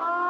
Oh.